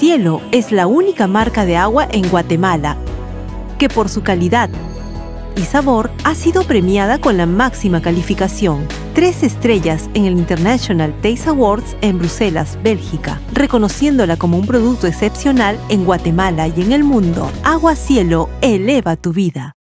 Cielo es la única marca de agua en Guatemala que por su calidad y sabor ha sido premiada con la máxima calificación, tres estrellas en el International Taste Awards en Bruselas, Bélgica, reconociéndola como un producto excepcional en Guatemala y en el mundo. Agua Cielo eleva tu vida.